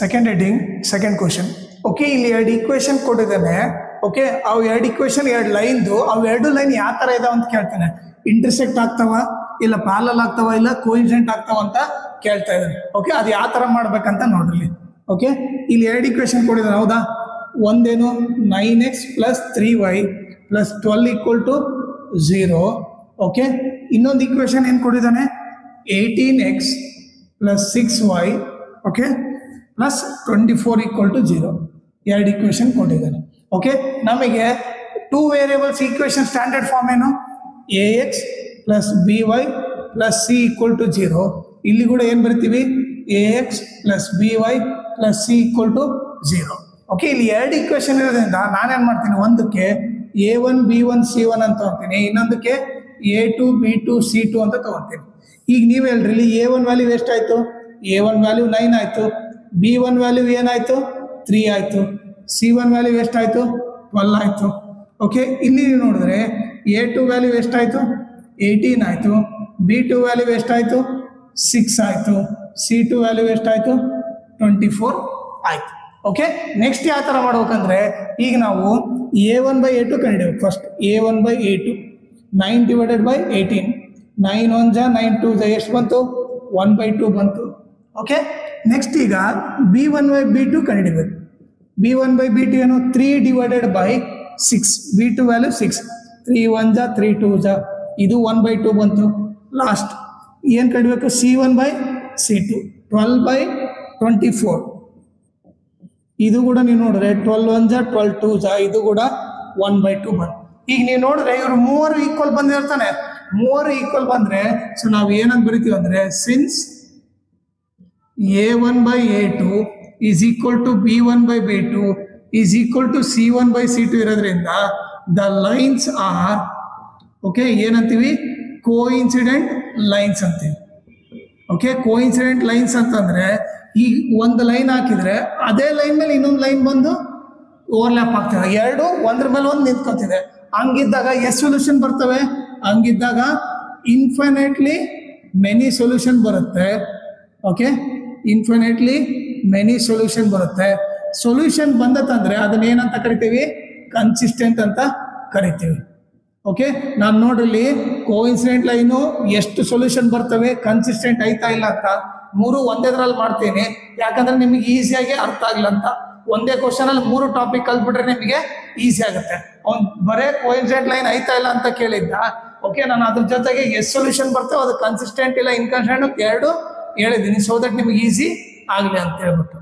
Second heading second question okay ಇಲ್ಲಿ ಎರಡು equation ಕೊಟ್ಟಿದ್ದಾನೆ. ಓಕೆ ಅವು ಎರಡು ಈಕ್ವೇಶನ್ ಎರಡು ಲೈನ್ದು ಅವು ಎರಡು ಲೈನ್ ಯಾವ ಥರ ಇದಾವ ಅಂತ ಕೇಳ್ತಾನೆ. ಇಂಟರ್ಸೆಕ್ಟ್ ಆಗ್ತಾವ ಇಲ್ಲ ಪ್ಯಾಲಲ್ ಆಗ್ತಾವ ಇಲ್ಲ ಕೋಇನ್ಸಿಡೆಂಟ್ ಆಗ್ತಾವ ಅಂತ ಕೇಳ್ತಾ ಇದ್ದಾನೆ. ಓಕೆ ಅದು ಯಾವ ಥರ ಮಾಡ್ಬೇಕಂತ ನೋಡ್ರಿ. ಓಕೆ ಇಲ್ಲಿ ಎರಡು ಈಕ್ವೇಶನ್ ಕೊಟ್ಟಿದ್ದಾನೆ, ಹೌದಾ? ಒಂದೇನು nine X plus three Y plus twelve equal to zero okay ಇನ್ನೊಂದು ಈಕ್ವೇಶನ್ ಏನು ಕೊಟ್ಟಿದ್ದಾನೆ? Eighteen X plus six Y okay plus twenty four equal to zero ಎರಡು ಇಕ್ವೇಶನ್ ಕೊಟ್ಟಿದ್ದಾನೆ. ಓಕೆ ನಮಗೆ two variables equation standard form ಏನು? A X plus B Y plus C equal to zero ಇಲ್ಲಿ ಕೂಡ ಏನು ಬರ್ತೀವಿ? A X plus B Y plus C equal to zero okay ಇಲ್ಲಿ ಎರಡು ಇಕ್ವೇಶನ್ ಇರೋದ್ರಿಂದ ನಾನೇನು ಮಾಡ್ತೀನಿ? ಒಂದಕ್ಕೆ A one B one C one ಅಂತ ತಗೊತೀನಿ. ಇನ್ನೊಂದಕ್ಕೆ A two B two C two ಅಂತ ತಗೊತೀನಿ. ಈಗ ನೀವು ಹೇಳ್ರಿ, ಇಲ್ಲಿ ಎ ಒನ್ ವ್ಯಾಲ್ಯೂ ಎಷ್ಟಾಯಿತು? ಎ ಒನ್ ವ್ಯಾಲ್ಯೂ ನೈನ್ ಆಯಿತು. ಬಿ ಒನ್ ವ್ಯಾಲ್ಯೂ ಏನಾಯಿತು? ತ್ರೀ ಆಯಿತು. ಸಿ ಒನ್ ವ್ಯಾಲ್ಯೂ ಎಷ್ಟಾಯಿತು? ಟ್ವೆಲ್ ಆಯಿತು. ಓಕೆ ಇಲ್ಲಿ ನೀವು ನೋಡಿದ್ರೆ ಎ ಟು ವ್ಯಾಲ್ಯೂ ಎಷ್ಟಾಯಿತು? ಏಯ್ಟೀನ್ ಆಯಿತು. ಬಿ ಟು ವ್ಯಾಲ್ಯೂ ಎಷ್ಟಾಯಿತು? ಸಿಕ್ಸ್ ಆಯಿತು. ಸಿ ಟು ವ್ಯಾಲ್ಯೂ ಎಷ್ಟಾಯಿತು? ಟ್ವೆಂಟಿ ಫೋರ್ ಆಯಿತು. ಓಕೆ ನೆಕ್ಸ್ಟ್ ಯಾವ ಥರ ಮಾಡ್ಬೇಕಂದ್ರೆ ಈಗ ನಾವು A one by A two ಕಂಡಿಡಬೇಕು first A one by A two nine divided by eighteen nine one ಜಾ ನೈನ್ ಟು ಜಾ ಎಷ್ಟು ಬಂತು? ಒನ್ ಬೈ ಟು ಬಂತು. ಓಕೆ ನೆಕ್ಸ್ಟ್ ಈಗ B one by B two ಕಂಡುಹಿಡಿಬೇಕು. B one by B two ಏನು? Three divided by six B two value six three one ಜಾ three two ಜಾ ಇದು ಒನ್ ಬೈ ಟು ಬಂತು. ಲಾಸ್ಟ್ ಏನು ಕಂಡಿಬೇಕು C one by C two twelve by twenty four ಇದು ಕೂಡ ನೀವು ನೋಡಿದ್ರೆ ಟ್ವೆಲ್ ಒನ್ ಜಾ ಟ್ವೆಲ್ ಟೂ ಜಾ ಇದು ಕೂಡ ಒನ್ ಬೈ ಟು ಬಂತು. ಈಗ ನೀವು ನೋಡಿದ್ರೆ ಇವರು ಮೂವರು ಈಕ್ವಲ್ ಬಂದಿರ್ತಾನೆ. ಮೂವರು ಈಕ್ವಲ್ ಬಂದ್ರೆ ಸೊ ನಾವು ಏನಂತ ಬರಿತೀವಿ ಅಂದ್ರೆ since A one by A two is equal to B one by B two C one by C two ಇರೋದ್ರಿಂದ ದ ಲೈನ್ಸ್ ಆರ್ ಓಕೆ ಏನಂತೀವಿ? ಕೋ ಇನ್ಸಿಡೆಂಟ್ ಲೈನ್ಸ್ ಅಂತೀವಿ. ಓಕೆ ಕೋ ಇನ್ಸಿಡೆಂಟ್ ಲೈನ್ಸ್ ಅಂತಂದ್ರೆ ಈ ಒಂದು ಲೈನ್ ಹಾಕಿದ್ರೆ ಅದೇ line ಮೇಲೆ ಇನ್ನೊಂದು ಲೈನ್ ಬಂದು ಓವರ್ಲ್ಯಾಪ್ ಆಗ್ತದೆ. ಎರಡು ಒಂದ್ರ ಮೇಲೆ ಒಂದು ನಿಂತ್ಕೊತಿದೆ ಹಂಗಿದ್ದಾಗ ಎಷ್ಟು ಸೊಲ್ಯೂಷನ್ ಬರ್ತವೆ? ಹಂಗಿದ್ದಾಗ ಇನ್ಫಿನೈಟ್ಲಿ ಮೆನಿ ಸೊಲ್ಯೂಷನ್ ಬರುತ್ತೆ. ಓಕೆ ಇನ್ಫಿನೈಟ್ಲಿ ಮೆನಿ ಸೊಲ್ಯೂಷನ್ ಬರುತ್ತೆ. ಸೊಲ್ಯೂಷನ್ ಬಂದತ್ತಂದರೆ ಅದನ್ನ ಏನಂತ ಕರಿತೀವಿ? ಕನ್ಸಿಸ್ಟೆಂಟ್ ಅಂತ ಕರಿತೀವಿ. ಓಕೆ ನಾನು ನೋಡ್ರಲ್ಲಿ ಕೋಇನ್ಸಿಡೆಂಟ್ ಲೈನು ಎಷ್ಟು ಸೊಲ್ಯೂಷನ್ ಬರ್ತವೆ? ಕನ್ಸಿಸ್ಟೆಂಟ್ ಆಯ್ತಾ ಇಲ್ಲ ಅಂತ ಮೂರು ಒಂದೇದ್ರಲ್ಲಿ ಮಾಡ್ತೀನಿ. ಯಾಕಂದ್ರೆ ನಿಮಗೆ ಈಸಿಯಾಗಿ ಅರ್ಥ ಆಗಿಲ್ಲ ಅಂತ. ಒಂದೇ ಕ್ವಶನ್ ಅಲ್ಲಿ ಮೂರು ಟಾಪಿಕ್ ಕಲ್ತ್ಬಿಟ್ರೆ ನಿಮಗೆ ಈಸಿ ಆಗುತ್ತೆ. ಅವ್ನು ಬರೇ ಕೋಇನ್ಸಿಡೆಂಟ್ ಲೈನ್ ಆಯ್ತಾ ಇಲ್ಲ ಅಂತ ಕೇಳಿದ್ದ. ಓಕೆ ನಾನು ಅದ್ರ ಜೊತೆಗೆ ಎಷ್ಟು ಸೊಲ್ಯೂಷನ್ ಬರ್ತವೆ ಅದು ಕನ್ಸಿಸ್ಟೆಂಟ್ ಇಲ್ಲ ಇನ್ಕನ್ಸಿಸ್ಟೆಂಟ್ ಎರಡು ಹೇಳಿದ್ದೀನಿ ಸೊ ದಟ್ ನಿಮಗೆ ಈಸಿ ಆಗಲಿ ಅಂತ ಹೇಳ್ಬಿಟ್ಟು.